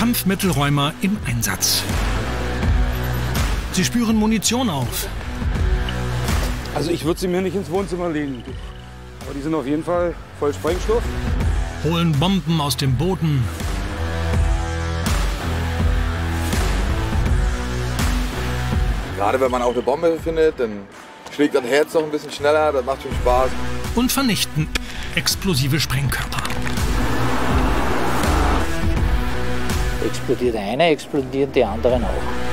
Kampfmittelräumer im Einsatz. Sie spüren Munition auf. Also ich würde sie mir nicht ins Wohnzimmer legen. Aber die sind auf jeden Fall voll Sprengstoff. Holen Bomben aus dem Boden. Gerade wenn man auch eine Bombe findet, dann schlägt das Herz noch ein bisschen schneller, das macht schon Spaß. Und vernichten explosive Sprengkörper. Explodiert einer, explodieren die anderen auch.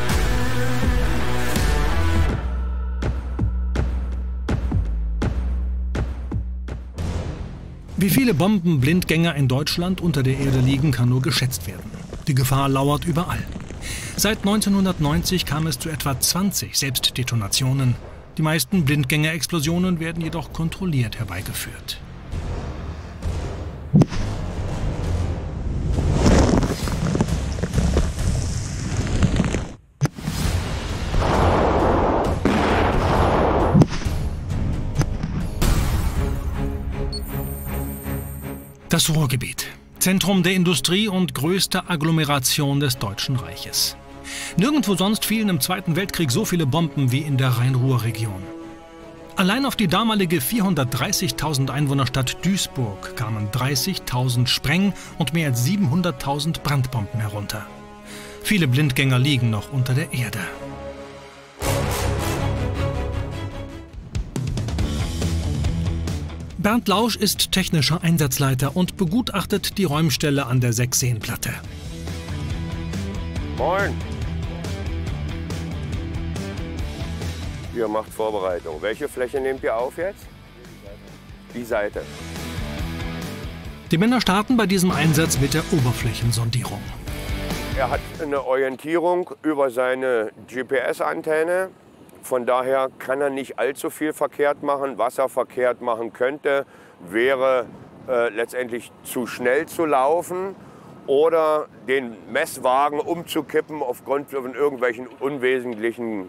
Wie viele Bombenblindgänger in Deutschland unter der Erde liegen, kann nur geschätzt werden. Die Gefahr lauert überall. Seit 1990 kam es zu etwa 20 Selbstdetonationen. Die meisten Blindgängerexplosionen werden jedoch kontrolliert herbeigeführt. Ruhrgebiet. Zentrum der Industrie und größte Agglomeration des Deutschen Reiches. Nirgendwo sonst fielen im Zweiten Weltkrieg so viele Bomben wie in der Rhein-Ruhr-Region. Allein auf die damalige 430.000 Einwohnerstadt Duisburg kamen 30.000 Spreng- und mehr als 700.000 Brandbomben herunter. Viele Blindgänger liegen noch unter der Erde. Bernd Lausch ist technischer Einsatzleiter und begutachtet die Räumstelle an der Sechsseenplatte. Moin. Ihr macht Vorbereitung. Welche Fläche nehmt ihr auf jetzt? Die Seite. Die Männer starten bei diesem Einsatz mit der Oberflächensondierung. Er hat eine Orientierung über seine GPS-Antenne. Von daher kann er nicht allzu viel verkehrt machen. Was er verkehrt machen könnte, wäre äh, letztendlich zu schnell zu laufen oder den Messwagen umzukippen aufgrund von irgendwelchen unwesentlichen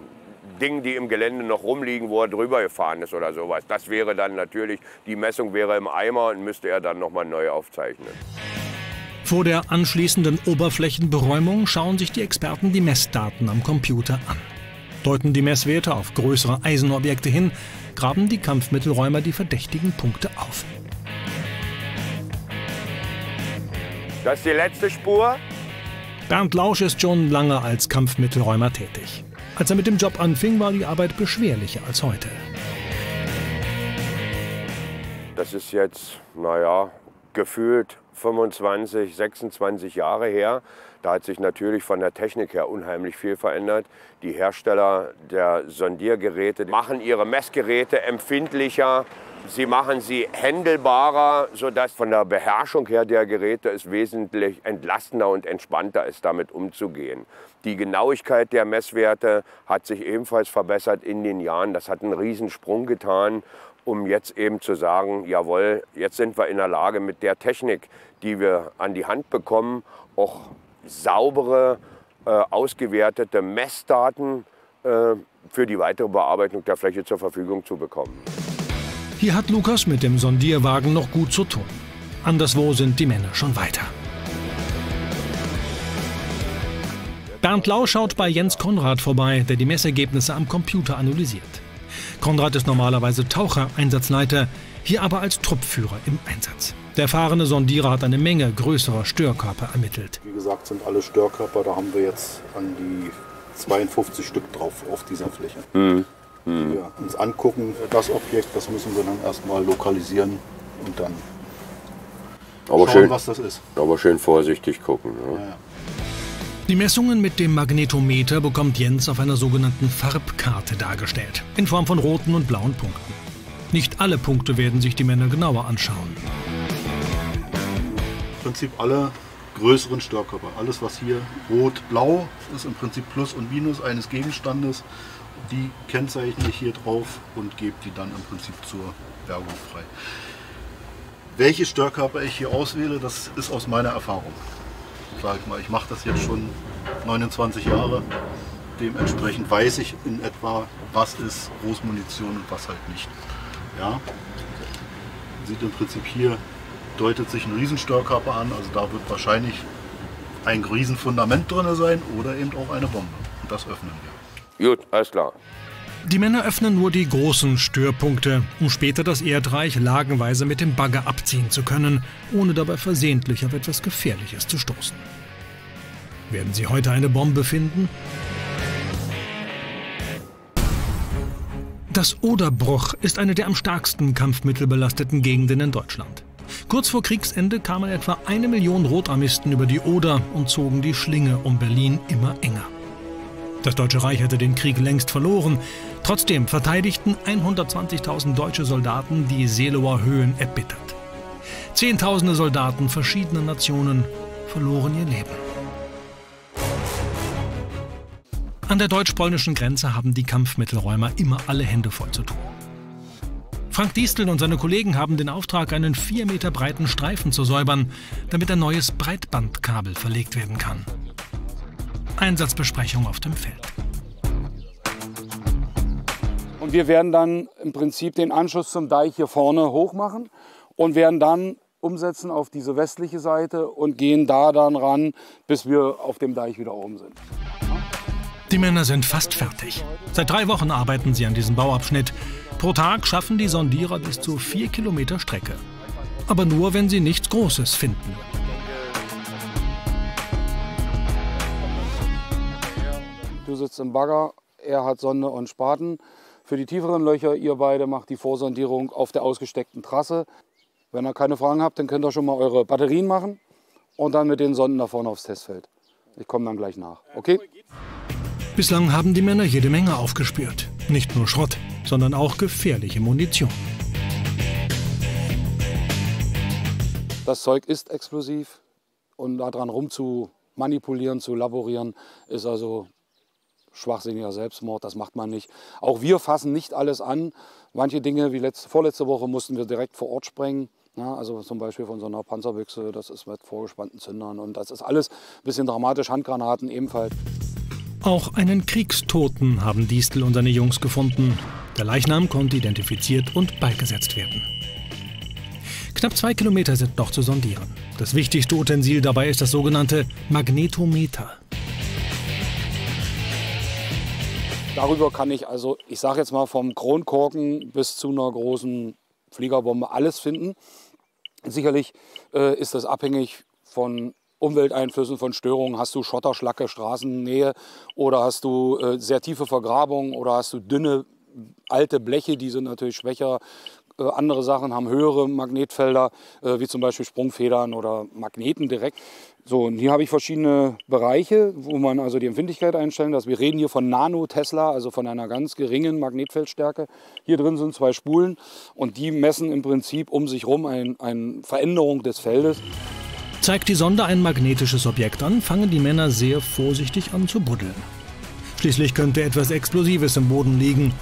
Dingen, die im Gelände noch rumliegen, wo er drüber gefahren ist oder sowas. Das wäre dann natürlich, die Messung wäre im Eimer und müsste er dann nochmal neu aufzeichnen. Vor der anschließenden Oberflächenberäumung schauen sich die Experten die Messdaten am Computer an. Deuten die Messwerte auf größere Eisenobjekte hin, graben die Kampfmittelräumer die verdächtigen Punkte auf. Das ist die letzte Spur. Bernd Lausch ist schon lange als Kampfmittelräumer tätig. Als er mit dem Job anfing, war die Arbeit beschwerlicher als heute. Das ist jetzt, naja, gefühlt 25, 26 Jahre her. Da hat sich natürlich von der Technik her unheimlich viel verändert. Die Hersteller der Sondiergeräte machen ihre Messgeräte empfindlicher. Sie machen sie händelbarer, sodass von der Beherrschung her der Geräte es wesentlich entlastender und entspannter ist, damit umzugehen. Die Genauigkeit der Messwerte hat sich ebenfalls verbessert in den Jahren. Das hat einen Riesensprung getan, um jetzt eben zu sagen, jawohl, jetzt sind wir in der Lage mit der Technik, die wir an die Hand bekommen, auch saubere, äh, ausgewertete Messdaten äh, für die weitere Bearbeitung der Fläche zur Verfügung zu bekommen. Hier hat Lukas mit dem Sondierwagen noch gut zu tun. Anderswo sind die Männer schon weiter. Bernd Lau schaut bei Jens Konrad vorbei, der die Messergebnisse am Computer analysiert. Konrad ist normalerweise Taucher, Einsatzleiter, hier aber als Truppführer im Einsatz. Der erfahrene Sondierer hat eine Menge größerer Störkörper ermittelt. Wie gesagt, sind alle Störkörper, da haben wir jetzt an die 52 Stück drauf auf dieser Fläche. Mhm. Mhm. Wir uns angucken, das Objekt, das müssen wir dann erstmal lokalisieren und dann aber schauen, schön, was das ist. Aber schön vorsichtig gucken. Ne? Ja, ja. Die Messungen mit dem Magnetometer bekommt Jens auf einer sogenannten Farbkarte dargestellt, in Form von roten und blauen Punkten. Nicht alle Punkte werden sich die Männer genauer anschauen. Prinzip alle größeren Störkörper. Alles, was hier rot-blau ist, im Prinzip Plus und Minus eines Gegenstandes. Die kennzeichne ich hier drauf und gebe die dann im Prinzip zur Bergung frei. Welche Störkörper ich hier auswähle, das ist aus meiner Erfahrung. Sag ich mal, ich mache das jetzt schon 29 Jahre. Dementsprechend weiß ich in etwa, was ist Großmunition und was halt nicht. Ja. Sieht im Prinzip hier deutet sich ein Riesenstörkörper an, also da wird wahrscheinlich ein Riesenfundament drin sein oder eben auch eine Bombe. Und das öffnen wir. Gut, alles klar. Die Männer öffnen nur die großen Störpunkte, um später das Erdreich lagenweise mit dem Bagger abziehen zu können, ohne dabei versehentlich auf etwas Gefährliches zu stoßen. Werden sie heute eine Bombe finden? Das Oderbruch ist eine der am stärksten kampfmittelbelasteten Gegenden in Deutschland. Kurz vor Kriegsende kamen etwa eine Million Rotarmisten über die Oder und zogen die Schlinge um Berlin immer enger. Das Deutsche Reich hatte den Krieg längst verloren. Trotzdem verteidigten 120.000 deutsche Soldaten die Seelower Höhen erbittert. Zehntausende Soldaten verschiedener Nationen verloren ihr Leben. An der deutsch-polnischen Grenze haben die Kampfmittelräumer immer alle Hände voll zu tun. Frank Distel und seine Kollegen haben den Auftrag, einen vier Meter breiten Streifen zu säubern, damit ein neues Breitbandkabel verlegt werden kann. Einsatzbesprechung auf dem Feld. Und wir werden dann im Prinzip den Anschluss zum Deich hier vorne hoch machen und werden dann umsetzen auf diese westliche Seite und gehen da dann ran, bis wir auf dem Deich wieder oben sind. Die Männer sind fast fertig. Seit drei Wochen arbeiten sie an diesem Bauabschnitt. Pro Tag schaffen die Sondierer bis zu vier Kilometer Strecke. Aber nur, wenn sie nichts Großes finden. Du sitzt im Bagger, er hat Sonde und Spaten. Für die tieferen Löcher, ihr beide macht die Vorsondierung auf der ausgesteckten Trasse. Wenn ihr keine Fragen habt, dann könnt ihr schon mal eure Batterien machen und dann mit den Sonden da vorne aufs Testfeld. Ich komme dann gleich nach. Okay? Bislang haben die Männer jede Menge aufgespürt. Nicht nur Schrott, sondern auch gefährliche Munition. Das Zeug ist explosiv und daran rumzumanipulieren, zu laborieren, ist also schwachsinniger Selbstmord. Das macht man nicht. Auch wir fassen nicht alles an. Manche Dinge, wie letzte, vorletzte Woche, mussten wir direkt vor Ort sprengen. Ja, also zum Beispiel von so einer Panzerbüchse, das ist mit vorgespannten Zündern. Und das ist alles ein bisschen dramatisch. Handgranaten ebenfalls. Auch einen Kriegstoten haben Distel und seine Jungs gefunden. Der Leichnam konnte identifiziert und beigesetzt werden. Knapp zwei Kilometer sind noch zu sondieren. Das wichtigste Utensil dabei ist das sogenannte Magnetometer. Darüber kann ich also, ich sage jetzt mal vom Kronkorken bis zu einer großen Fliegerbombe alles finden. Sicherlich äh, ist das abhängig von Umwelteinflüssen von Störungen. Hast du Schotterschlacke, Straßennähe oder hast du äh, sehr tiefe Vergrabungen oder hast du dünne alte Bleche, die sind natürlich schwächer. Äh, andere Sachen haben höhere Magnetfelder, äh, wie zum Beispiel Sprungfedern oder Magneten direkt. So, und hier habe ich verschiedene Bereiche, wo man also die Empfindlichkeit einstellen kann. Wir reden hier von Nano-Tesla, also von einer ganz geringen Magnetfeldstärke. Hier drin sind zwei Spulen und die messen im Prinzip um sich herum eine ein Veränderung des Feldes. Zeigt die Sonde ein magnetisches Objekt an, fangen die Männer sehr vorsichtig an zu buddeln. Schließlich könnte etwas Explosives im Boden liegen.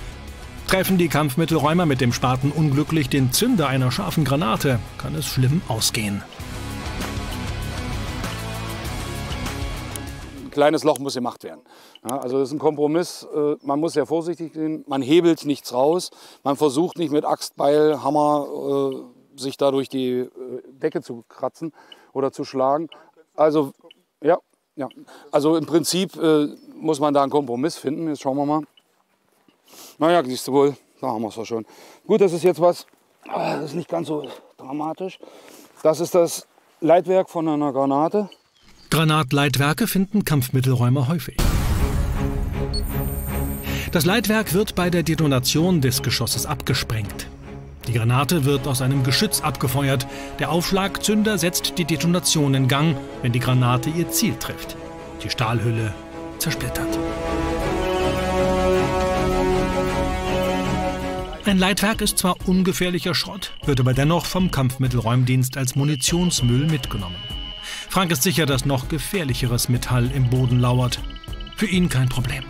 Treffen die Kampfmittelräumer mit dem Spaten unglücklich den Zünder einer scharfen Granate, kann es schlimm ausgehen. Ein kleines Loch muss gemacht werden. Ja, also das ist ein Kompromiss. Äh, man muss sehr vorsichtig sein. Man hebelt nichts raus. Man versucht nicht mit Axt, Beil, Hammer äh, sich da durch die äh, Decke zu kratzen oder zu schlagen. Also, ja, ja. also im Prinzip äh, muss man da einen Kompromiss finden. Jetzt schauen wir mal. Naja, siehst du wohl, da haben wir es doch schon. Gut, das ist jetzt was, ah, das ist nicht ganz so dramatisch. Das ist das Leitwerk von einer Granate. Granatleitwerke finden Kampfmittelräumer häufig. Das Leitwerk wird bei der Detonation des Geschosses abgesprengt. Die Granate wird aus einem Geschütz abgefeuert. Der Aufschlagzünder setzt die Detonation in Gang, wenn die Granate ihr Ziel trifft. Die Stahlhülle zersplittert. Ein Leitwerk ist zwar ungefährlicher Schrott, wird aber dennoch vom Kampfmittelräumdienst als Munitionsmüll mitgenommen. Frank ist sicher, dass noch gefährlicheres Metall im Boden lauert. Für ihn kein Problem.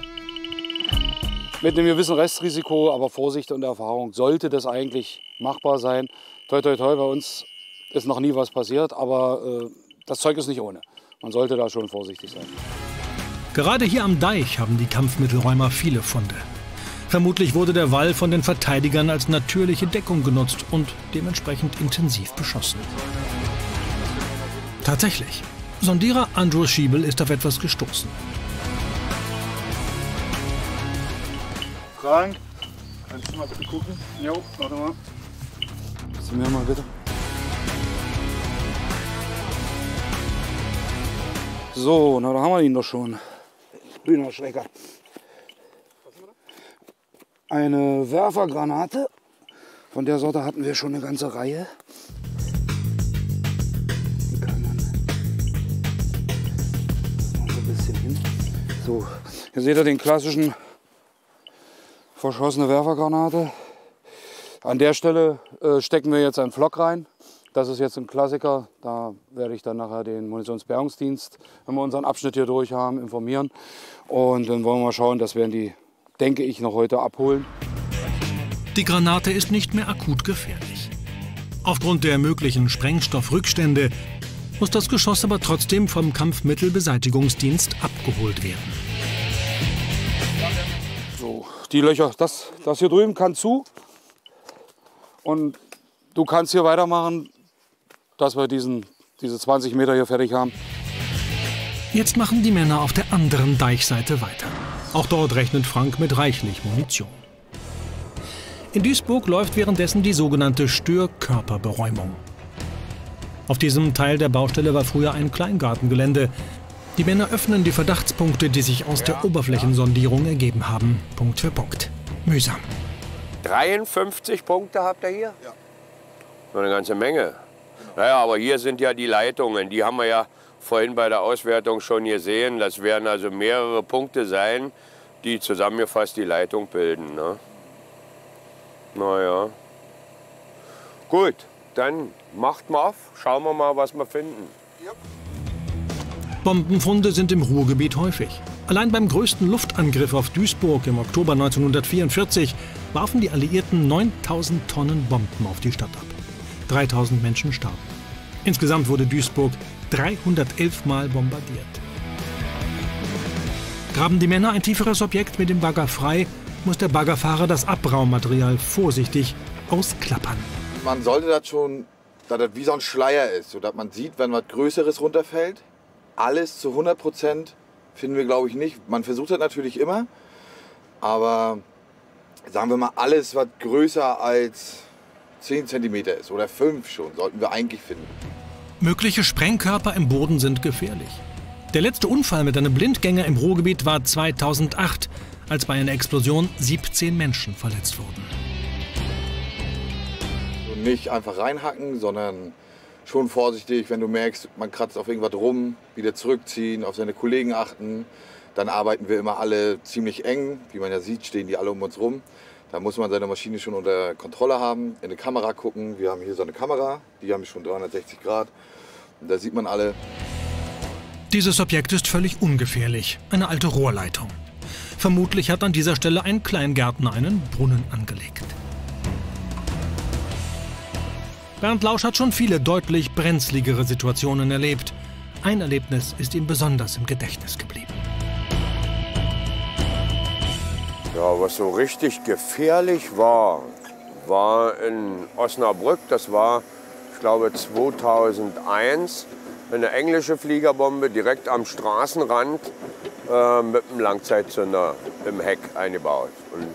Mit einem gewissen Restrisiko, aber Vorsicht und Erfahrung sollte das eigentlich machbar sein. Toi, toi, toi, bei uns ist noch nie was passiert, aber äh, das Zeug ist nicht ohne. Man sollte da schon vorsichtig sein. Gerade hier am Deich haben die Kampfmittelräumer viele Funde. Vermutlich wurde der Wall von den Verteidigern als natürliche Deckung genutzt und dementsprechend intensiv beschossen. Tatsächlich. Sondierer Andrew Schiebel ist auf etwas gestoßen. Frank, kannst du mal bitte gucken? Jo, warte mal. Kannst du mal bitte? So, na da haben wir ihn doch schon. Hühnerschrecker. Eine Werfergranate. Von der Sorte hatten wir schon eine ganze Reihe. Die kann man so ein bisschen hin. So, hier seht ihr den klassischen verschossene Werfergranate. An der Stelle äh, stecken wir jetzt einen Flock rein. Das ist jetzt ein Klassiker. Da werde ich dann nachher den Munitionsbergungsdienst, wenn wir unseren Abschnitt hier durch haben, informieren. Und dann wollen wir mal schauen, das werden die, denke ich, noch heute abholen. Die Granate ist nicht mehr akut gefährlich. Aufgrund der möglichen Sprengstoffrückstände muss das Geschoss aber trotzdem vom Kampfmittelbeseitigungsdienst abgeholt werden. Die Löcher, das, das hier drüben kann zu. Und du kannst hier weitermachen, dass wir diesen, diese 20 Meter hier fertig haben. Jetzt machen die Männer auf der anderen Deichseite weiter. Auch dort rechnet Frank mit reichlich Munition. In Duisburg läuft währenddessen die sogenannte Störkörperberäumung. Auf diesem Teil der Baustelle war früher ein Kleingartengelände. Die Männer öffnen die Verdachtspunkte, die sich aus der Oberflächensondierung ergeben haben, Punkt für Punkt. Mühsam. 53 Punkte habt ihr hier? Ja. Noch eine ganze Menge. Naja, aber hier sind ja die Leitungen. Die haben wir ja vorhin bei der Auswertung schon gesehen. Das werden also mehrere Punkte sein, die zusammengefasst die Leitung bilden. Ne? Naja. Gut, dann macht mal auf. Schauen wir mal, was wir finden. Bombenfunde sind im Ruhrgebiet häufig. Allein beim größten Luftangriff auf Duisburg im Oktober 1944 warfen die Alliierten 9000 Tonnen Bomben auf die Stadt ab. 3000 Menschen starben. Insgesamt wurde Duisburg 311 Mal bombardiert. Graben die Männer ein tieferes Objekt mit dem Bagger frei, muss der Baggerfahrer das Abraummaterial vorsichtig ausklappern. Man sollte das schon, dass das wie so ein Schleier ist, sodass man sieht, wenn was Größeres runterfällt. Alles zu 100 Prozent finden wir, glaube ich, nicht. Man versucht das natürlich immer, aber sagen wir mal, alles, was größer als 10 cm ist oder 5 schon, sollten wir eigentlich finden. Mögliche Sprengkörper im Boden sind gefährlich. Der letzte Unfall mit einem Blindgänger im Ruhrgebiet war 2008, als bei einer Explosion 17 Menschen verletzt wurden. Und nicht einfach reinhacken, sondern schon vorsichtig, wenn du merkst, man kratzt auf irgendwas rum, wieder zurückziehen, auf seine Kollegen achten. Dann arbeiten wir immer alle ziemlich eng. Wie man ja sieht, stehen die alle um uns rum. Da muss man seine Maschine schon unter Kontrolle haben, in die Kamera gucken. Wir haben hier so eine Kamera, die haben schon 360 Grad. Und da sieht man alle. Dieses Objekt ist völlig ungefährlich. Eine alte Rohrleitung. Vermutlich hat an dieser Stelle ein Kleingärtner einen Brunnen angelegt. Bernd Lausch hat schon viele deutlich brenzligere Situationen erlebt. Ein Erlebnis ist ihm besonders im Gedächtnis geblieben. Ja, was so richtig gefährlich war, war in Osnabrück. Das war, ich glaube, 2001 eine englische Fliegerbombe direkt am Straßenrand äh, mit einem Langzeitzünder im Heck eingebaut. Und äh,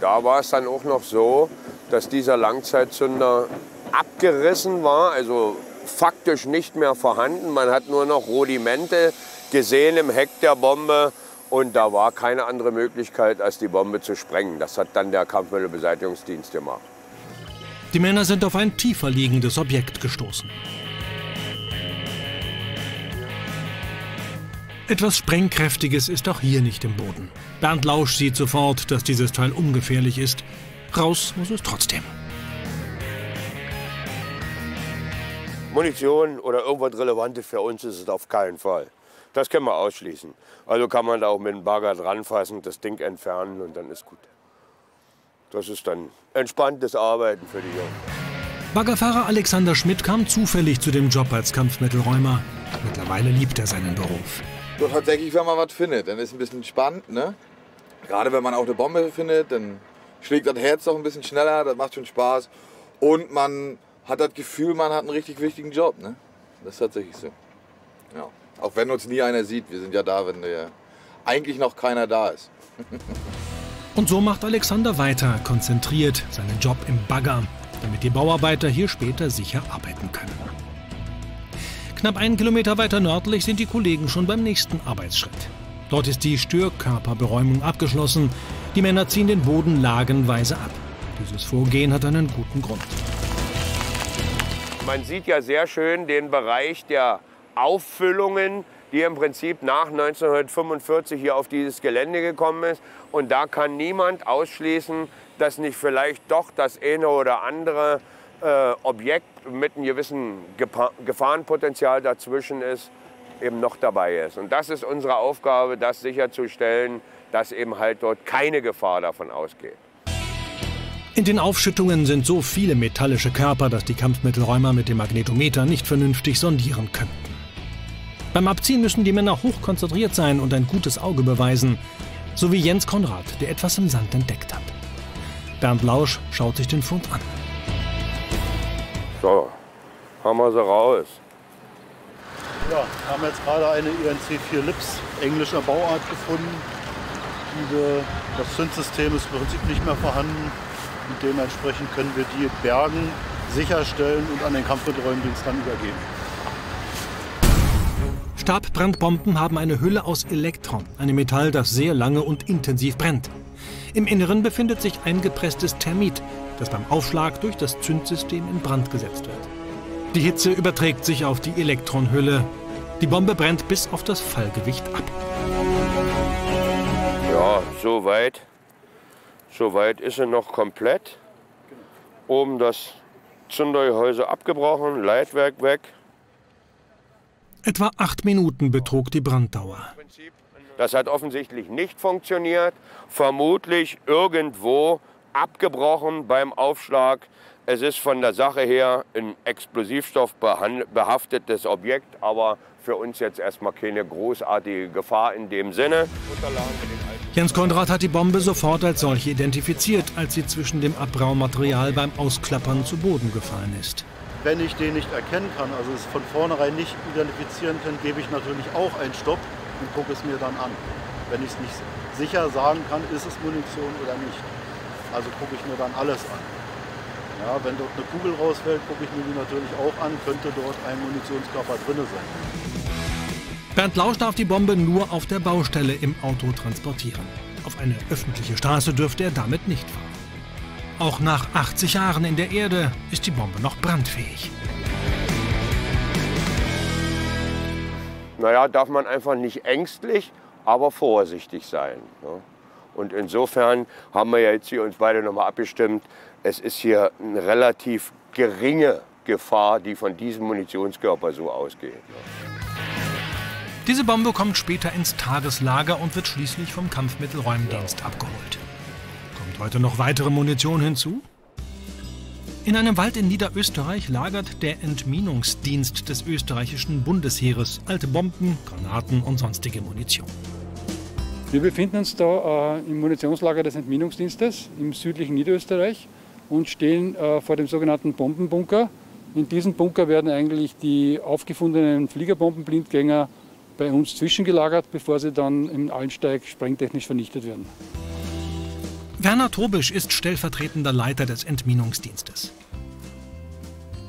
da war es dann auch noch so, dass dieser Langzeitzünder abgerissen war, also faktisch nicht mehr vorhanden. Man hat nur noch Rudimente gesehen im Heck der Bombe und da war keine andere Möglichkeit, als die Bombe zu sprengen. Das hat dann der Kampfmittelbeseitigungsdienst gemacht. Die Männer sind auf ein tiefer liegendes Objekt gestoßen. Etwas Sprengkräftiges ist auch hier nicht im Boden. Bernd Lausch sieht sofort, dass dieses Teil ungefährlich ist. Raus muss es trotzdem. Munition oder irgendwas Relevantes für uns ist es auf keinen Fall. Das können wir ausschließen. Also kann man da auch mit dem Bagger dranfassen, das Ding entfernen und dann ist gut. Das ist dann entspanntes Arbeiten für die Jungs. Baggerfahrer Alexander Schmidt kam zufällig zu dem Job als Kampfmittelräumer. Mittlerweile liebt er seinen Beruf. So, tatsächlich, wenn man was findet, dann ist es ein bisschen spannend. Ne? Gerade wenn man auch eine Bombe findet, dann schlägt das Herz auch ein bisschen schneller, das macht schon Spaß. Und man hat das Gefühl, man hat einen richtig wichtigen Job. Ne? Das ist tatsächlich so. Ja. Auch wenn uns nie einer sieht. Wir sind ja da, wenn der eigentlich noch keiner da ist. Und so macht Alexander weiter, konzentriert seinen Job im Bagger, damit die Bauarbeiter hier später sicher arbeiten können. Knapp einen Kilometer weiter nördlich sind die Kollegen schon beim nächsten Arbeitsschritt. Dort ist die Störkörperberäumung abgeschlossen. Die Männer ziehen den Boden lagenweise ab. Dieses Vorgehen hat einen guten Grund. Man sieht ja sehr schön den Bereich der Auffüllungen, die im Prinzip nach 1945 hier auf dieses Gelände gekommen ist. Und da kann niemand ausschließen, dass nicht vielleicht doch das eine oder andere äh, Objekt mit einem gewissen Gepa Gefahrenpotenzial dazwischen ist, eben noch dabei ist. Und das ist unsere Aufgabe, das sicherzustellen, dass eben halt dort keine Gefahr davon ausgeht. In den Aufschüttungen sind so viele metallische Körper, dass die Kampfmittelräumer mit dem Magnetometer nicht vernünftig sondieren könnten. Beim Abziehen müssen die Männer hoch konzentriert sein und ein gutes Auge beweisen, so wie Jens Konrad, der etwas im Sand entdeckt hat. Bernd Lausch schaut sich den Fund an. So, haben wir sie raus. Ja, wir haben jetzt gerade eine INC 4 Lips englischer Bauart gefunden. Diese, das Zündsystem ist im Prinzip nicht mehr vorhanden. Und dementsprechend können wir die bergen, sicherstellen und an den Kampfmittelräumdienst dann übergeben. Stabbrandbomben haben eine Hülle aus Elektron, einem Metall, das sehr lange und intensiv brennt. Im Inneren befindet sich eingepresstes Thermit, das beim Aufschlag durch das Zündsystem in Brand gesetzt wird. Die Hitze überträgt sich auf die Elektronhülle. Die Bombe brennt bis auf das Fallgewicht ab. Ja, soweit. Soweit ist sie noch komplett. Oben das Zündergehäuse abgebrochen, Leitwerk weg. Etwa acht Minuten betrug die Branddauer. Das hat offensichtlich nicht funktioniert. Vermutlich irgendwo abgebrochen beim Aufschlag. Es ist von der Sache her ein Explosivstoff behaftetes Objekt, aber für uns jetzt erstmal keine großartige Gefahr in dem Sinne. Jens Konrad hat die Bombe sofort als solche identifiziert, als sie zwischen dem Abbaumaterial beim Ausklappern zu Boden gefallen ist. Wenn ich den nicht erkennen kann, also es von vornherein nicht identifizieren kann, gebe ich natürlich auch einen Stopp und gucke es mir dann an. Wenn ich es nicht sicher sagen kann, ist es Munition oder nicht. Also gucke ich mir dann alles an. Ja, wenn dort eine Kugel rausfällt, gucke ich mir die natürlich auch an, könnte dort ein Munitionskörper drin sein. Bernd Lausch darf die Bombe nur auf der Baustelle im Auto transportieren. Auf eine öffentliche Straße dürfte er damit nicht fahren. Auch nach 80 Jahren in der Erde ist die Bombe noch brandfähig. Naja, darf man einfach nicht ängstlich, aber vorsichtig sein. Ne? Und insofern haben wir jetzt hier uns beide nochmal abgestimmt, es ist hier eine relativ geringe Gefahr, die von diesem Munitionskörper so ausgeht. Diese Bombe kommt später ins Tageslager und wird schließlich vom Kampfmittelräumdienst abgeholt. Kommt heute noch weitere Munition hinzu? In einem Wald in Niederösterreich lagert der Entminungsdienst des österreichischen Bundesheeres alte Bomben, Granaten und sonstige Munition. Wir befinden uns da äh, im Munitionslager des Entminungsdienstes im südlichen Niederösterreich und stehen äh, vor dem sogenannten Bombenbunker. In diesem Bunker werden eigentlich die aufgefundenen Fliegerbombenblindgänger bei uns zwischengelagert, bevor sie dann im Allensteig sprengtechnisch vernichtet werden. Werner Tobisch ist stellvertretender Leiter des Entminungsdienstes.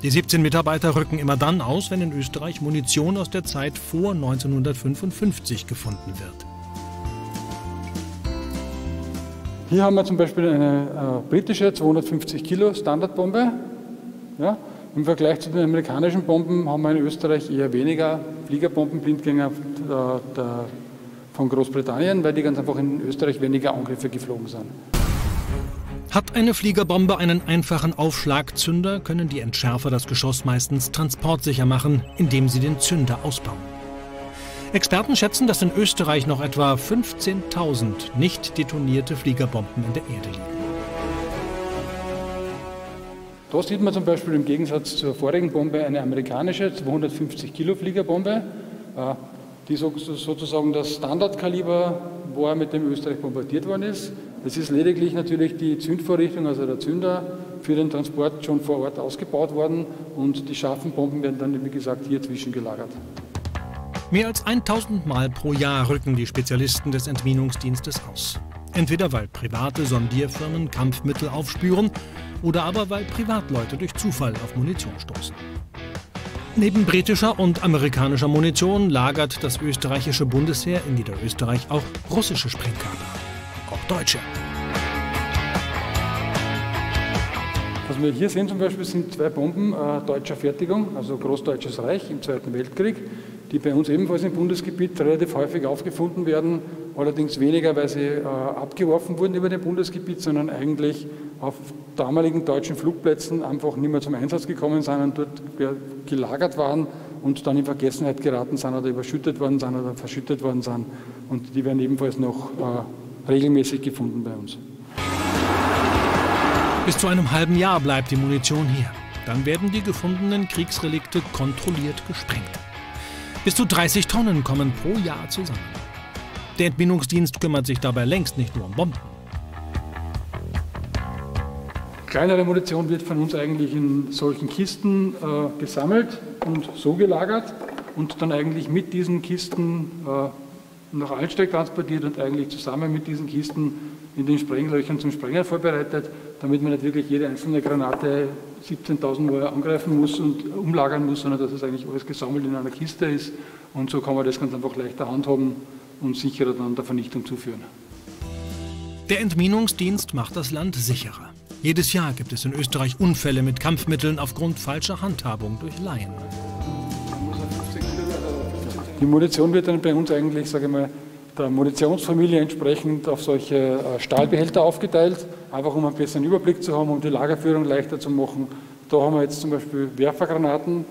Die 17 Mitarbeiter rücken immer dann aus, wenn in Österreich Munition aus der Zeit vor 1955 gefunden wird. Hier haben wir zum Beispiel eine äh, britische 250 Kilo Standardbombe. Ja, Im Vergleich zu den amerikanischen Bomben haben wir in Österreich eher weniger Fliegerbombenblindgänger der, von Großbritannien, weil die ganz einfach in Österreich weniger Angriffe geflogen sind. Hat eine Fliegerbombe einen einfachen Aufschlagzünder, können die Entschärfer das Geschoss meistens transportsicher machen, indem sie den Zünder ausbauen. Experten schätzen, dass in Österreich noch etwa 15.000 nicht detonierte Fliegerbomben in der Erde liegen. Da sieht man zum Beispiel im Gegensatz zur vorigen Bombe eine amerikanische 250 Kilo Fliegerbombe, äh, die sozusagen das Standardkaliber war, mit dem Österreich bombardiert worden ist. Es ist lediglich natürlich die Zündvorrichtung, also der Zünder, für den Transport schon vor Ort ausgebaut worden und die scharfen Bomben werden dann, wie gesagt, hier zwischengelagert. Mehr als 1000 Mal pro Jahr rücken die Spezialisten des Entminungsdienstes aus. Entweder weil private Sondierfirmen Kampfmittel aufspüren oder aber weil Privatleute durch Zufall auf Munition stoßen. Neben britischer und amerikanischer Munition lagert das österreichische Bundesheer in Niederösterreich auch russische Sprengkörper. Auch deutsche. Was wir hier sehen zum Beispiel sind zwei Bomben äh, deutscher Fertigung, also Großdeutsches Reich im Zweiten Weltkrieg, die bei uns ebenfalls im Bundesgebiet relativ häufig aufgefunden werden, allerdings weniger, weil sie äh, abgeworfen wurden über dem Bundesgebiet, sondern eigentlich auf damaligen deutschen Flugplätzen einfach nicht mehr zum Einsatz gekommen sind und dort gelagert waren und dann in Vergessenheit geraten sind oder überschüttet worden sind oder verschüttet worden sind. Und die werden ebenfalls noch äh, regelmäßig gefunden bei uns. Bis zu einem halben Jahr bleibt die Munition hier. Dann werden die gefundenen Kriegsrelikte kontrolliert gesprengt. Bis zu 30 Tonnen kommen pro Jahr zusammen. Der Entminungsdienst kümmert sich dabei längst nicht nur um Bomben. Kleinere Munition wird von uns eigentlich in solchen Kisten äh, gesammelt und so gelagert und dann eigentlich mit diesen Kisten äh, nach Altsteig transportiert und eigentlich zusammen mit diesen Kisten in den Sprenglöchern zum Sprengen vorbereitet damit man nicht wirklich jede einzelne Granate 17.000 Mal angreifen muss und umlagern muss, sondern dass es eigentlich alles gesammelt in einer Kiste ist. Und so kann man das ganz einfach leichter handhaben und sicherer dann der Vernichtung zuführen. Der Entminungsdienst macht das Land sicherer. Jedes Jahr gibt es in Österreich Unfälle mit Kampfmitteln aufgrund falscher Handhabung durch Laien. Die Munition wird dann bei uns eigentlich, sage ich mal, der Munitionsfamilie entsprechend auf solche äh, Stahlbehälter aufgeteilt, einfach um einen besseren Überblick zu haben, um die Lagerführung leichter zu machen. Da haben wir jetzt zum Beispiel Werfergranaten,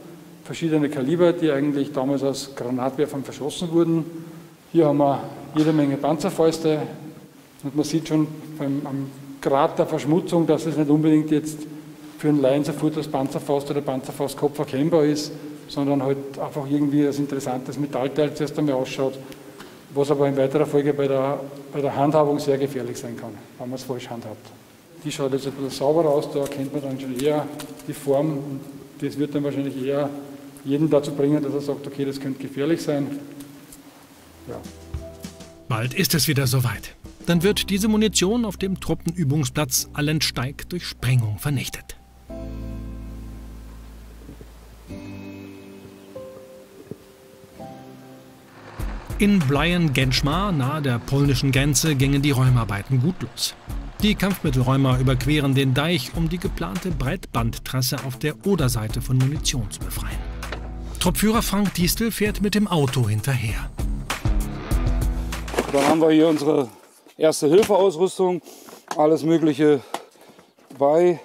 verschiedene Kaliber, die eigentlich damals aus Granatwerfern verschossen wurden. Hier haben wir jede Menge Panzerfäuste und man sieht schon beim, am Grad der Verschmutzung, dass es nicht unbedingt jetzt für einen Laien sofort als Panzerfaust oder Panzerfaustkopf erkennbar ist, sondern halt einfach irgendwie als interessantes Metallteil zuerst einmal ausschaut was aber in weiterer Folge bei der, bei der Handhabung sehr gefährlich sein kann, wenn man es falsch handhabt. Die schaut jetzt ein bisschen sauberer aus, da erkennt man dann schon eher die Form und das wird dann wahrscheinlich eher jeden dazu bringen, dass er sagt, okay, das könnte gefährlich sein. Ja. Bald ist es wieder soweit. Dann wird diese Munition auf dem Truppenübungsplatz Allensteig durch Sprengung vernichtet. In Blajen-Genschmar, nahe der polnischen Grenze, gingen die Räumarbeiten gut los. Die Kampfmittelräumer überqueren den Deich, um die geplante Breitbandtrasse auf der Oderseite von Munition zu befreien. Truppführer Frank Diestel fährt mit dem Auto hinterher. Dann haben wir hier unsere erste Hilfeausrüstung, alles Mögliche bei,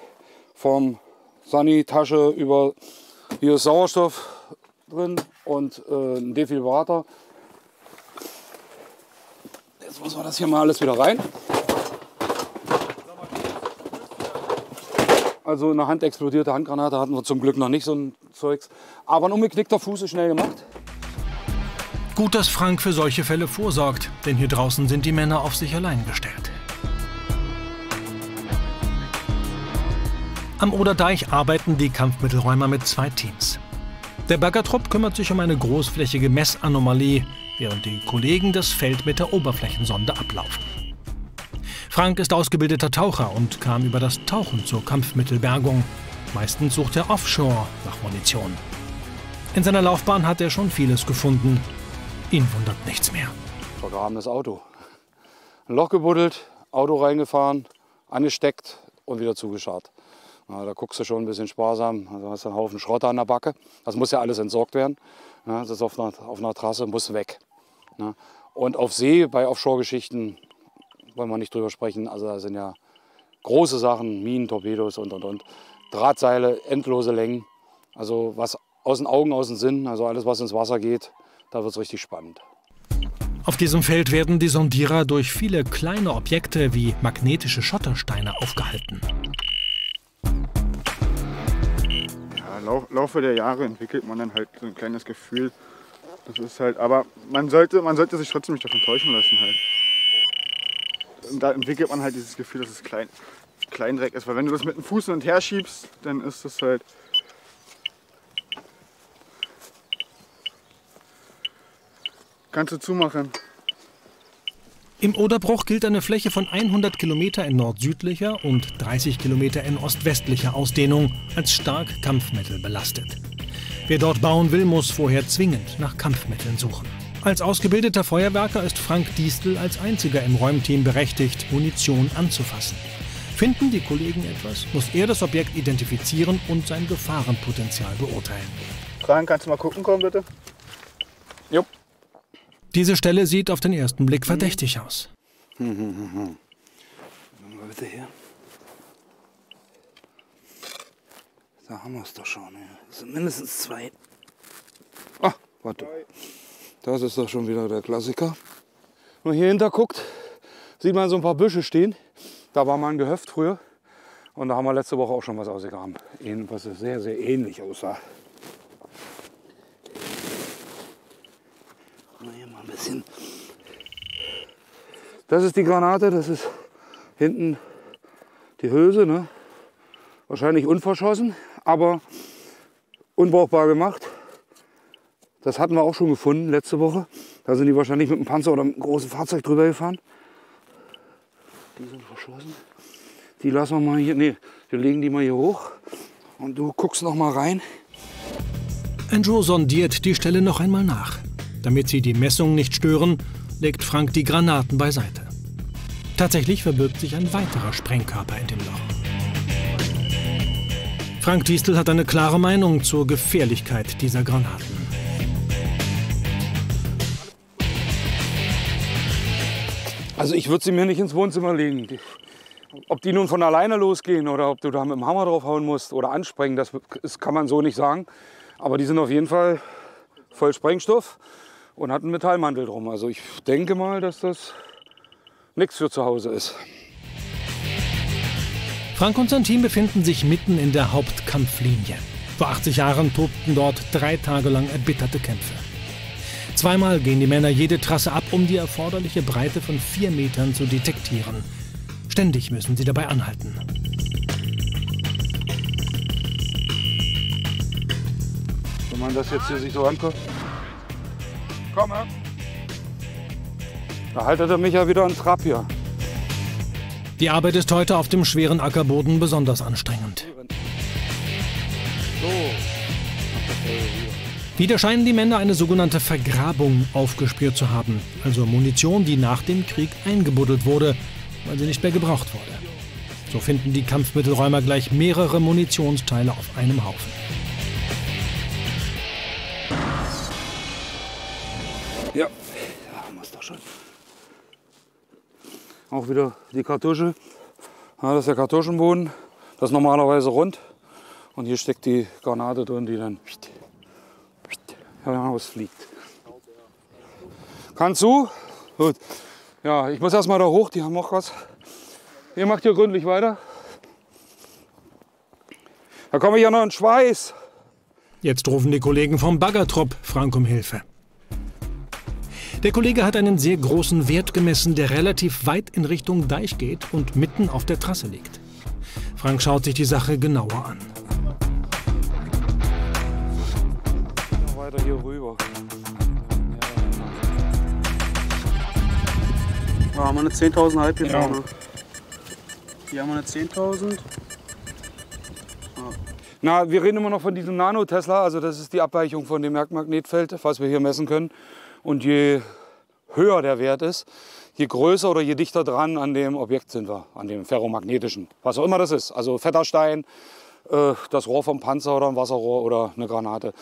vom Sani-Tasche über hier ist Sauerstoff drin und äh, ein Defibrillator. Jetzt muss man das hier mal alles wieder rein. Also eine handexplodierte Handgranate hatten wir zum Glück noch nicht so ein Zeugs. Aber ein umgeknickter Fuß ist schnell gemacht. Gut, dass Frank für solche Fälle vorsorgt, denn hier draußen sind die Männer auf sich allein gestellt. Am Oderdeich arbeiten die Kampfmittelräumer mit zwei Teams. Der Baggertrupp kümmert sich um eine großflächige Messanomalie, während die Kollegen das Feld mit der Oberflächensonde ablaufen. Frank ist ausgebildeter Taucher und kam über das Tauchen zur Kampfmittelbergung. Meistens sucht er offshore nach Munition. In seiner Laufbahn hat er schon vieles gefunden. Ihn wundert nichts mehr. Vergrabenes Auto. Ein Loch gebuddelt, Auto reingefahren, angesteckt und wieder zugescharrt. Na, da guckst du schon ein bisschen sparsam. Also hast du einen Haufen Schrott an der Backe. Das muss ja alles entsorgt werden. Ja, das ist auf einer, auf einer Trasse, muss weg. Ja. Und auf See, bei Offshore-Geschichten, wollen wir nicht drüber sprechen. Also da sind ja große Sachen, Minen, Torpedos und, und, und. Drahtseile, endlose Längen. Also was aus den Augen, aus dem Sinn, also alles, was ins Wasser geht, da wird es richtig spannend. Auf diesem Feld werden die Sondierer durch viele kleine Objekte wie magnetische Schottersteine aufgehalten. Lau Laufe der Jahre entwickelt man dann halt so ein kleines Gefühl. Das ist halt, aber man sollte, man sollte sich trotzdem nicht davon täuschen lassen halt. Und da entwickelt man halt dieses Gefühl, dass es klein, Kleindreck ist. Weil wenn du das mit dem Fuß hin und her schiebst, dann ist das halt. Kannst du zumachen. Im Oderbruch gilt eine Fläche von 100 Kilometer in nord-südlicher und 30 Kilometer in ost-westlicher Ausdehnung als stark kampfmittelbelastet. Wer dort bauen will, muss vorher zwingend nach Kampfmitteln suchen. Als ausgebildeter Feuerwerker ist Frank Diestel als einziger im Räumteam berechtigt, Munition anzufassen. Finden die Kollegen etwas, muss er das Objekt identifizieren und sein Gefahrenpotenzial beurteilen. Frank, kannst du mal gucken kommen, bitte? Diese Stelle sieht auf den ersten Blick verdächtig aus. Mal bitte her. Da haben wir es doch schon. Ja. Das sind mindestens zwei. Ach, warte. Das ist doch schon wieder der Klassiker. Wenn man hier hinter guckt, sieht man so ein paar Büsche stehen. Da war mal ein Gehöft früher. Und da haben wir letzte Woche auch schon was ausgegraben. Was sehr, sehr ähnlich aussah. Mal hier mal ein bisschen. Das ist die Granate, das ist hinten die Hülse. Ne? Wahrscheinlich unverschossen, aber unbrauchbar gemacht. Das hatten wir auch schon gefunden letzte Woche. Da sind die wahrscheinlich mit einem Panzer oder einem großen Fahrzeug drüber gefahren. Die sind verschossen. Die lassen wir mal hier. Nee, wir legen die mal hier hoch. Und du guckst noch mal rein. Andrew sondiert die Stelle noch einmal nach. Damit sie die Messungen nicht stören, legt Frank die Granaten beiseite. Tatsächlich verbirgt sich ein weiterer Sprengkörper in dem Loch. Frank Diestel hat eine klare Meinung zur Gefährlichkeit dieser Granaten. Also ich würde sie mir nicht ins Wohnzimmer legen. Ob die nun von alleine losgehen oder ob du da mit dem Hammer draufhauen musst oder ansprengen, das kann man so nicht sagen. Aber die sind auf jeden Fall voll Sprengstoff und hat einen Metallmantel drum. Also ich denke mal, dass das nichts für zu Hause ist. Frank und sein Team befinden sich mitten in der Hauptkampflinie. Vor 80 Jahren tobten dort drei Tage lang erbitterte Kämpfe. Zweimal gehen die Männer jede Trasse ab, um die erforderliche Breite von vier Metern zu detektieren. Ständig müssen sie dabei anhalten. Wenn man das jetzt hier sich so anguckt. Komm her. Da haltet er mich ja wieder an Trab hier. Die Arbeit ist heute auf dem schweren Ackerboden besonders anstrengend. Wieder scheinen die Männer eine sogenannte Vergrabung aufgespürt zu haben, also Munition, die nach dem Krieg eingebuddelt wurde, weil sie nicht mehr gebraucht wurde. So finden die Kampfmittelräumer gleich mehrere Munitionsteile auf einem Haufen. Ja, da haben wir es doch schon. Auch wieder die Kartusche. Ja, das ist der Kartuschenboden. Das ist normalerweise rund. Und hier steckt die Granate drin, die dann hinausfliegt. Kannst du? Gut. Ja, ich muss erst mal da hoch, die haben noch was. Ihr macht hier gründlich weiter. Da komme ich ja noch in Schweiß. Jetzt rufen die Kollegen vom Baggertrupp Frank um Hilfe. Der Kollege hat einen sehr großen Wert gemessen, der relativ weit in Richtung Deich geht und mitten auf der Trasse liegt. Frank schaut sich die Sache genauer an. Weiter hier rüber. Da haben wir eine 10.000 halb hier Ja. vorne. Hier haben wir eine 10.000. Na, wir reden immer noch von diesem Nano-Tesla, also das ist die Abweichung von dem Merkmagnetfeld, was wir hier messen können. Und je höher der Wert ist, je größer oder je dichter dran an dem Objekt sind wir, an dem ferromagnetischen, was auch immer das ist. Also fetter Stein, äh, das Rohr vom Panzer oder ein Wasserrohr oder eine Granate.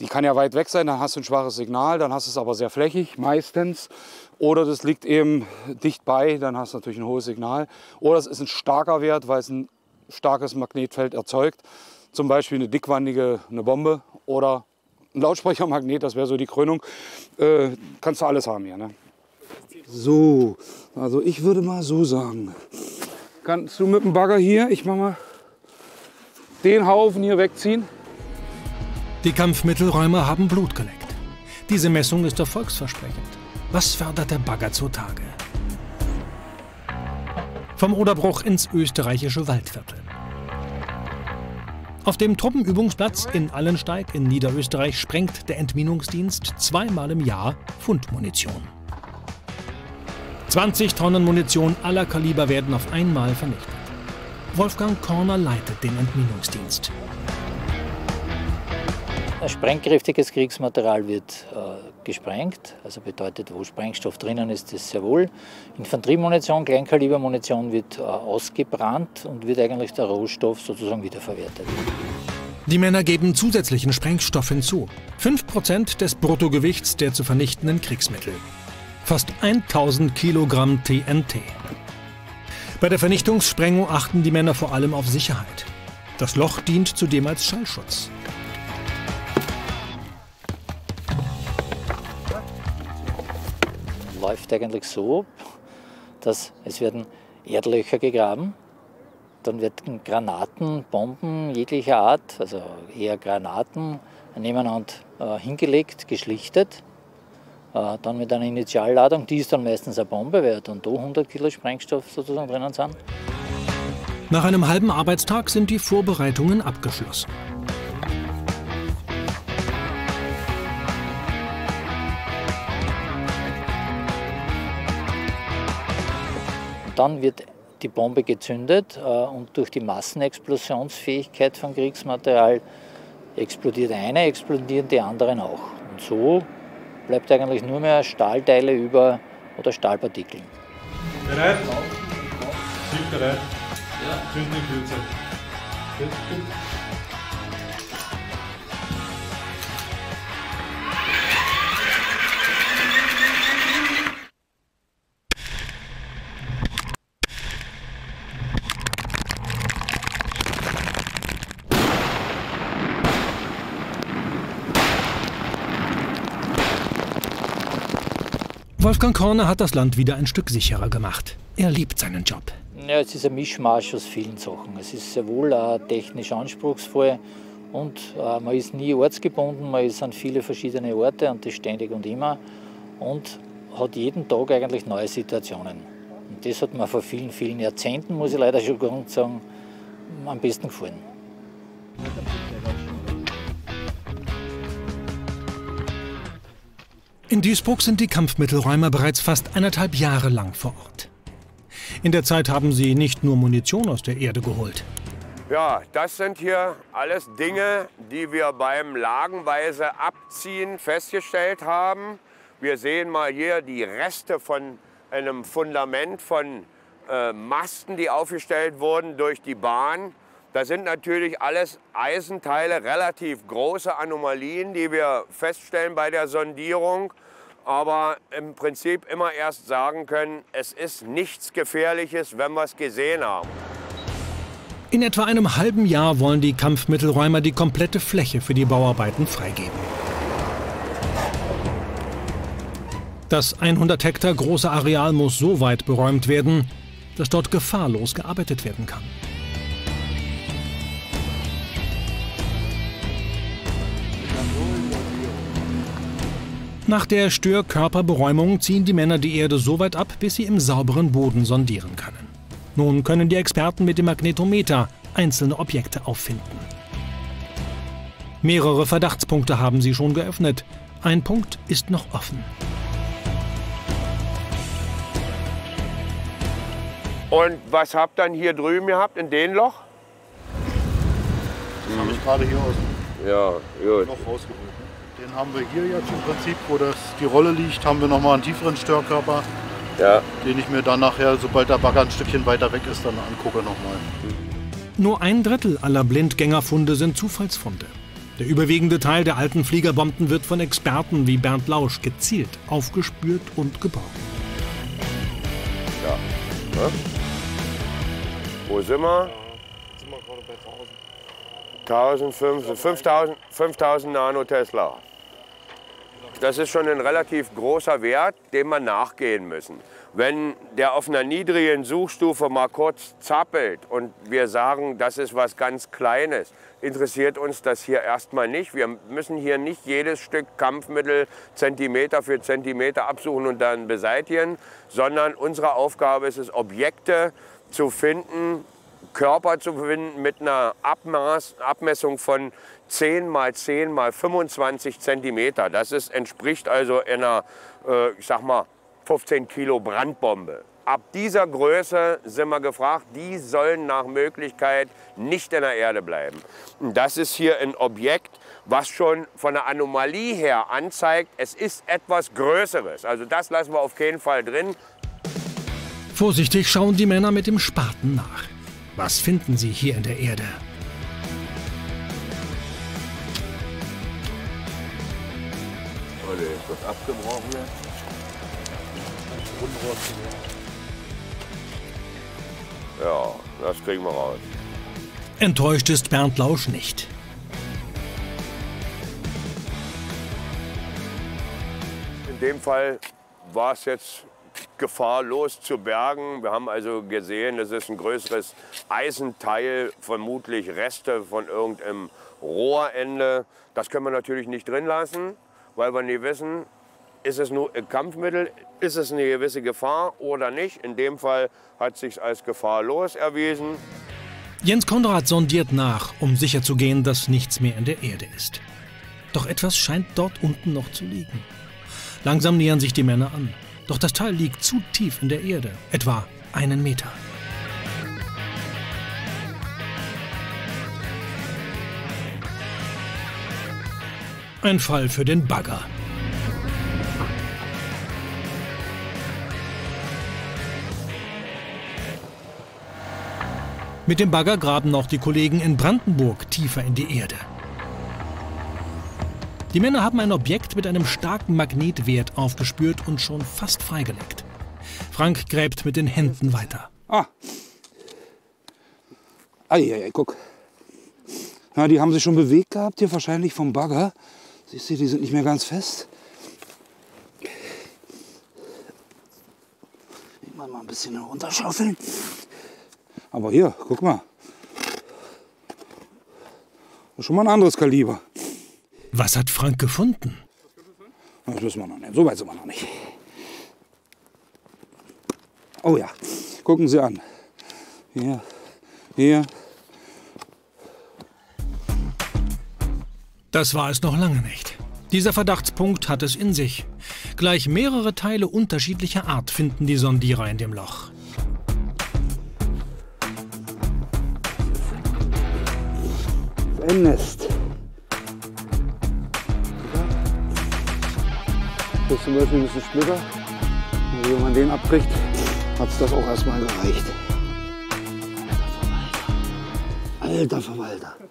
Die kann ja weit weg sein, dann hast du ein schwaches Signal, dann hast du es aber sehr flächig, meistens. Oder das liegt eben dicht bei, dann hast du natürlich ein hohes Signal. Oder es ist ein starker Wert, weil es ein starkes Magnetfeld erzeugt. Zum Beispiel eine dickwandige eine Bombe oder ein Lautsprechermagnet, das wäre so die Krönung. Äh, kannst du alles haben hier. Ne? So, also ich würde mal so sagen. Kannst du mit dem Bagger hier, ich mach mal den Haufen hier wegziehen? Die Kampfmittelräumer haben Blut geleckt. Diese Messung ist erfolgsversprechend. Was fördert der Bagger zutage? Vom Oderbruch ins österreichische Waldviertel. Auf dem Truppenübungsplatz in Allensteig in Niederösterreich sprengt der Entminungsdienst zweimal im Jahr Fundmunition. 20 Tonnen Munition aller Kaliber werden auf einmal vernichtet. Wolfgang Korner leitet den Entminungsdienst. Sprengkräftiges Kriegsmaterial wird äh, gesprengt, also bedeutet, wo Sprengstoff drinnen ist, ist sehr wohl. Infanteriemunition, Kleinkalibermunition wird äh, ausgebrannt und wird eigentlich der Rohstoff sozusagen wiederverwertet. Die Männer geben zusätzlichen Sprengstoff hinzu. 5% des Bruttogewichts der zu vernichtenden Kriegsmittel. Fast 1000 Kilogramm TNT. Bei der Vernichtungssprengung achten die Männer vor allem auf Sicherheit. Das Loch dient zudem als Schallschutz. Läuft eigentlich so, dass es werden Erdlöcher gegraben, dann werden Granaten, Bomben jeglicher Art, also eher Granaten, nebeneinander äh, hingelegt, geschlichtet. Äh, dann mit einer Initialladung, die ist dann meistens eine Bombe, weil dann da 100 Kilo Sprengstoff sozusagen drinnen sind. Nach einem halben Arbeitstag sind die Vorbereitungen abgeschlossen. Dann wird die Bombe gezündet äh, und durch die Massenexplosionsfähigkeit von Kriegsmaterial explodiert eine, explodieren die anderen auch. Und so bleibt eigentlich nur mehr Stahlteile über oder Stahlpartikel. Bereit? Sind bereit? Ja. Zünden in Kürze. Wolfgang Korner hat das Land wieder ein Stück sicherer gemacht. Er liebt seinen Job. Ja, es ist ein Mischmasch aus vielen Sachen. Es ist sehr wohl auch technisch anspruchsvoll und äh, man ist nie ortsgebunden, man ist an viele verschiedene Orte und das ständig und immer und hat jeden Tag eigentlich neue Situationen. Und das hat mir vor vielen, vielen Jahrzehnten, muss ich leider schon sagen, am besten gefallen. In Duisburg sind die Kampfmittelräumer bereits fast eineinhalb Jahre lang vor Ort. In der Zeit haben sie nicht nur Munition aus der Erde geholt. Ja, das sind hier alles Dinge, die wir beim lagenweise Abziehen festgestellt haben. Wir sehen mal hier die Reste von einem Fundament von äh, Masten, die aufgestellt wurden durch die Bahn. Das sind natürlich alles Eisenteile, relativ große Anomalien, die wir feststellen bei der Sondierung aber im Prinzip immer erst sagen können, es ist nichts Gefährliches, wenn wir es gesehen haben. In etwa einem halben Jahr wollen die Kampfmittelräumer die komplette Fläche für die Bauarbeiten freigeben. Das 100 Hektar große Areal muss so weit beräumt werden, dass dort gefahrlos gearbeitet werden kann. Nach der Störkörperberäumung ziehen die Männer die Erde so weit ab, bis sie im sauberen Boden sondieren können. Nun können die Experten mit dem Magnetometer einzelne Objekte auffinden. Mehrere Verdachtspunkte haben sie schon geöffnet. Ein Punkt ist noch offen. Und was habt ihr dann hier drüben gehabt, in dem Loch? Das habe ich gerade hier aus Ja, gut. Loch rausgeholt. Den haben wir hier jetzt im Prinzip, wo das, die Rolle liegt, haben wir nochmal einen tieferen Störkörper, Ja. den ich mir dann nachher, sobald der Bagger ein Stückchen weiter weg ist, dann angucke nochmal. Nur ein Drittel aller Blindgängerfunde sind Zufallsfunde. Der überwiegende Teil der alten Fliegerbomben wird von Experten wie Bernd Lausch gezielt aufgespürt und geborgen. Ja. Ne? Wo sind wir? Sind wir gerade bei 1000. 1005, 5000, 5000 Nanotesla. Das ist schon ein relativ großer Wert, dem man nachgehen müssen. Wenn der auf einer niedrigen Suchstufe mal kurz zappelt und wir sagen, das ist was ganz Kleines, interessiert uns das hier erstmal nicht. Wir müssen hier nicht jedes Stück Kampfmittel Zentimeter für Zentimeter absuchen und dann beseitigen, sondern unsere Aufgabe ist es, Objekte zu finden, Körper zu finden mit einer Abmaß, Abmessung von 10 mal 10 mal 25 Zentimeter. Das ist, entspricht also einer, äh, ich sag mal, 15 Kilo Brandbombe. Ab dieser Größe sind wir gefragt, die sollen nach Möglichkeit nicht in der Erde bleiben. Und das ist hier ein Objekt, was schon von der Anomalie her anzeigt, es ist etwas Größeres. Also das lassen wir auf keinen Fall drin. Vorsichtig schauen die Männer mit dem Spaten nach. Was finden sie hier in der Erde? Der ist was abgebrochen hier. Ja, das kriegen wir raus. Enttäuscht ist Bernd Lausch nicht. In dem Fall war es jetzt gefahrlos zu bergen. Wir haben also gesehen, es ist ein größeres Eisenteil, vermutlich Reste von irgendeinem Rohrende. Das können wir natürlich nicht drin lassen, weil wir nie wissen, ist es nur ein Kampfmittel, ist es eine gewisse Gefahr oder nicht. In dem Fall hat es sich als gefahrlos erwiesen. Jens Konrad sondiert nach, um sicherzugehen, dass nichts mehr in der Erde ist. Doch etwas scheint dort unten noch zu liegen. Langsam nähern sich die Männer an. Doch das Teil liegt zu tief in der Erde, etwa einen Meter. Ein Fall für den Bagger. Mit dem Bagger graben auch die Kollegen in Brandenburg tiefer in die Erde. Die Männer haben ein Objekt mit einem starken Magnetwert aufgespürt und schon fast freigelegt. Frank gräbt mit den Händen weiter. Ah. Eieiei, guck. Ja, die haben sich schon bewegt gehabt hier, wahrscheinlich vom Bagger. Siehst du, die sind nicht mehr ganz fest. Mal ein bisschen runterschaufeln. Aber hier, guck mal. Schon mal ein anderes Kaliber. Was hat Frank gefunden? Das wissen wir noch nicht. So weit sind wir noch nicht. Oh ja, gucken Sie an. Hier, hier. Das war es noch lange nicht. Dieser Verdachtspunkt hat es in sich. Gleich mehrere Teile unterschiedlicher Art finden die Sondierer in dem Loch. Ein Nest. Das ist zum Beispiel ein bisschen Splitter. Und wenn man den abbricht, hat es das auch erstmal gereicht. Alter Verwalter.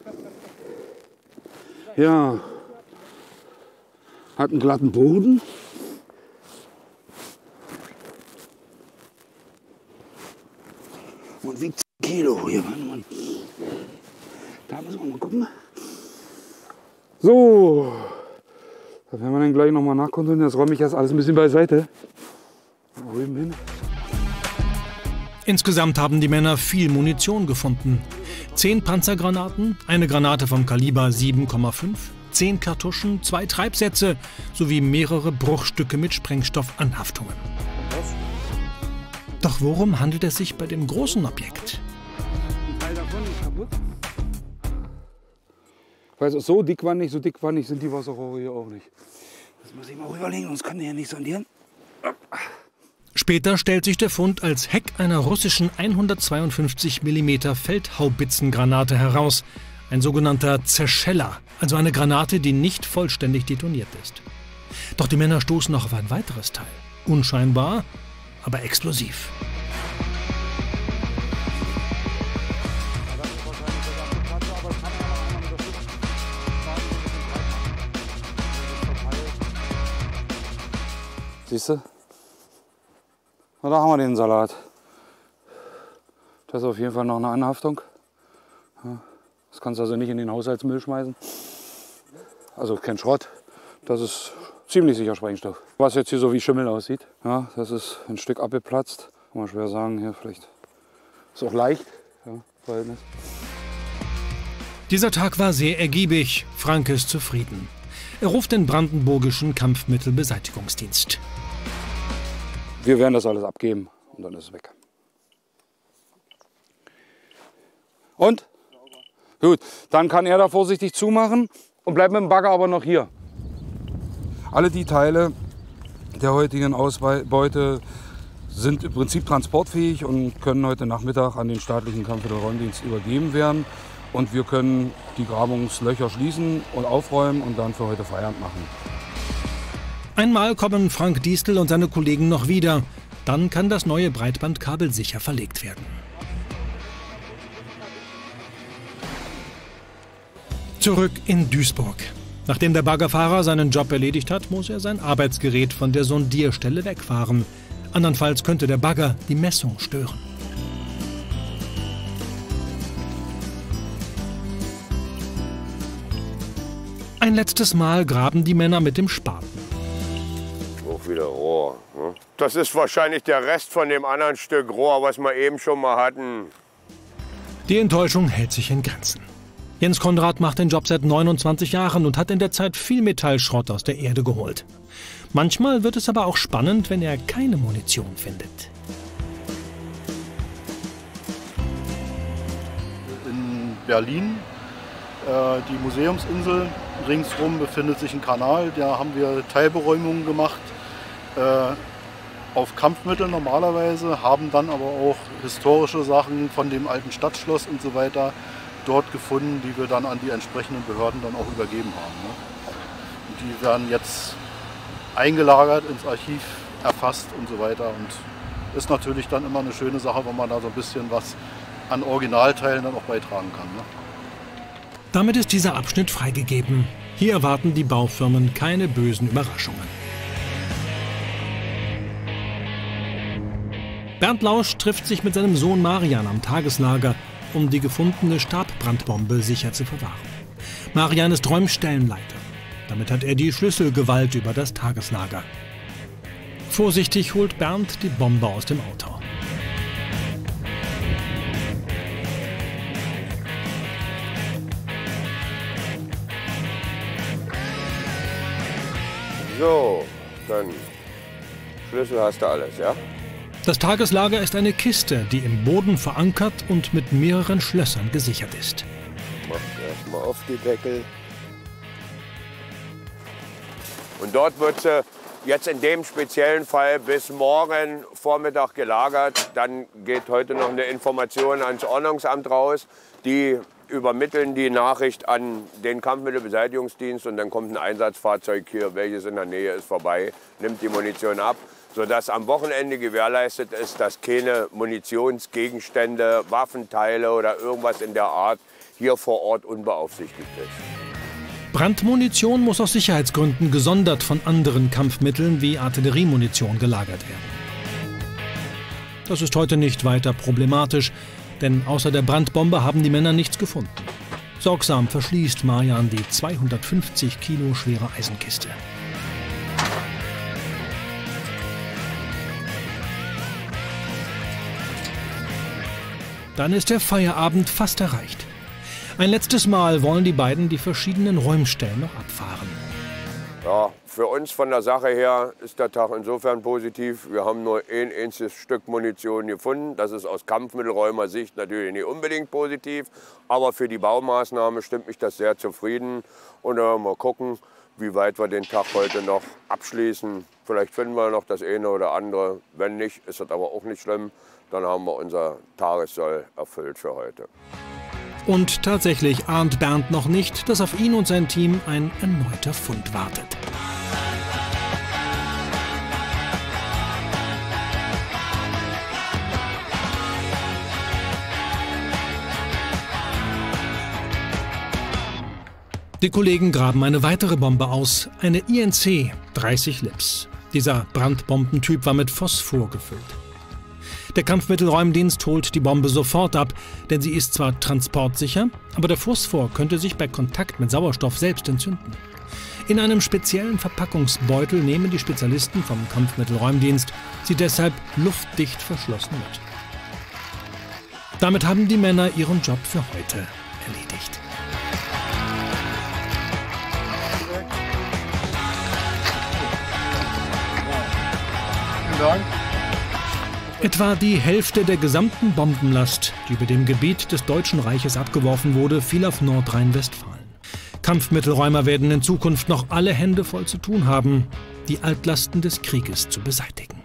Ja. Hat einen glatten Boden. Und wiegt 10 Kilo. Hier, warte mal. Da müssen wir mal gucken. So. Da werden wir dann gleich nochmal nachkontrollieren. Das räume ich jetzt alles ein bisschen beiseite. Wo eben hin? Insgesamt haben die Männer viel Munition gefunden. Zehn Panzergranaten, eine Granate vom Kaliber 7,5, zehn Kartuschen, zwei Treibsätze sowie mehrere Bruchstücke mit Sprengstoffanhaftungen. Doch worum handelt es sich bei dem großen Objekt? Davon ist kaputt. Weißt du, so dickwandig, so dickwandig sind die Wasserrohre hier auch nicht. Das muss ich mal rüberlegen, sonst kann der ja nicht sondieren. Später stellt sich der Fund als Heck einer russischen 152 mm Feldhaubitzengranate heraus. Ein sogenannter Zerscheller, also eine Granate, die nicht vollständig detoniert ist. Doch die Männer stoßen noch auf ein weiteres Teil. Unscheinbar, aber explosiv. Siehst du? Na, da haben wir den Salat. Das ist auf jeden Fall noch eine Anhaftung. Das kannst du also nicht in den Haushaltsmüll schmeißen. Also kein Schrott. Das ist ziemlich sicher Sprengstoff. Was jetzt hier so wie Schimmel aussieht, ja, das ist ein Stück abgeplatzt. Kann man schwer sagen. Hier vielleicht ist auch leicht. Ja, Verhältnis. Dieser Tag war sehr ergiebig. Frank ist zufrieden. Er ruft den brandenburgischen Kampfmittelbeseitigungsdienst. Wir werden das alles abgeben und dann ist es weg. Und? Gut, dann kann er da vorsichtig zumachen und bleibt mit dem Bagger aber noch hier. Alle die Teile der heutigen Ausbeute sind im Prinzip transportfähig und können heute Nachmittag an den staatlichen Kampfmittelräumdienst übergeben werden. Und wir können die Grabungslöcher schließen und aufräumen und dann für heute Feierabend machen. Einmal kommen Frank Diestel und seine Kollegen noch wieder. Dann kann das neue Breitbandkabel sicher verlegt werden. Zurück in Duisburg. Nachdem der Baggerfahrer seinen Job erledigt hat, muss er sein Arbeitsgerät von der Sondierstelle wegfahren. Andernfalls könnte der Bagger die Messung stören. Ein letztes Mal graben die Männer mit dem Spaten. Wieder Rohr. Ne? Das ist wahrscheinlich der Rest von dem anderen Stück Rohr, was wir eben schon mal hatten. Die Enttäuschung hält sich in Grenzen. Jens Konrad macht den Job seit 29 Jahren und hat in der Zeit viel Metallschrott aus der Erde geholt. Manchmal wird es aber auch spannend, wenn er keine Munition findet. In Berlin, äh, die Museumsinsel, ringsrum befindet sich ein Kanal. Da haben wir Teilberäumungen gemacht äh, auf Kampfmittel normalerweise, haben dann aber auch historische Sachen von dem alten Stadtschloss und so weiter dort gefunden, die wir dann an die entsprechenden Behörden dann auch übergeben haben. Ne? Die werden jetzt eingelagert, ins Archiv erfasst und so weiter. Und ist natürlich dann immer eine schöne Sache, wenn man da so ein bisschen was an Originalteilen dann auch beitragen kann. Ne? Damit ist dieser Abschnitt freigegeben. Hier erwarten die Baufirmen keine bösen Überraschungen. Bernd Lausch trifft sich mit seinem Sohn Marian am Tageslager um die gefundene Stabbrandbombe sicher zu verwahren. Marian ist Räumstellenleiter. Damit hat er die Schlüsselgewalt über das Tageslager. Vorsichtig holt Bernd die Bombe aus dem Auto. So, dann Schlüssel hast du alles, ja? Das Tageslager ist eine Kiste, die im Boden verankert und mit mehreren Schlössern gesichert ist. Mach erstmal auf die Deckel. Und dort wird sie jetzt in dem speziellen Fall bis morgen Vormittag gelagert. Dann geht heute noch eine Information ans Ordnungsamt raus. Die übermitteln die Nachricht an den Kampfmittelbeseitigungsdienst und dann kommt ein Einsatzfahrzeug hier, welches in der Nähe ist, vorbei, nimmt die Munition ab sodass am Wochenende gewährleistet ist, dass keine Munitionsgegenstände, Waffenteile oder irgendwas in der Art hier vor Ort unbeaufsichtigt ist. Brandmunition muss aus Sicherheitsgründen gesondert von anderen Kampfmitteln wie Artilleriemunition gelagert werden. Das ist heute nicht weiter problematisch, denn außer der Brandbombe haben die Männer nichts gefunden. Sorgsam verschließt Marian die 250 Kilo schwere Eisenkiste. Dann ist der Feierabend fast erreicht. Ein letztes Mal wollen die beiden die verschiedenen Räumstellen noch abfahren. Ja, für uns von der Sache her ist der Tag insofern positiv. Wir haben nur ein einziges Stück Munition gefunden. Das ist aus Kampfmittelräumer Sicht natürlich nicht unbedingt positiv. Aber für die Baumaßnahme stimmt mich das sehr zufrieden. Und dann mal gucken, wie weit wir den Tag heute noch abschließen. Vielleicht finden wir noch das eine oder andere. Wenn nicht, ist das aber auch nicht schlimm dann haben wir unser Tagessoll erfüllt für heute. Und tatsächlich ahnt Bernd noch nicht, dass auf ihn und sein Team ein erneuter Fund wartet. Die Kollegen graben eine weitere Bombe aus, eine INC 30 Lips. Dieser Brandbombentyp war mit Phosphor gefüllt. Der Kampfmittelräumdienst holt die Bombe sofort ab, denn sie ist zwar transportsicher, aber der Phosphor könnte sich bei Kontakt mit Sauerstoff selbst entzünden. In einem speziellen Verpackungsbeutel nehmen die Spezialisten vom Kampfmittelräumdienst sie deshalb luftdicht verschlossen mit. Damit haben die Männer ihren Job für heute erledigt. Vielen Dank. Etwa die Hälfte der gesamten Bombenlast, die über dem Gebiet des Deutschen Reiches abgeworfen wurde, fiel auf Nordrhein-Westfalen. Kampfmittelräumer werden in Zukunft noch alle Hände voll zu tun haben, die Altlasten des Krieges zu beseitigen.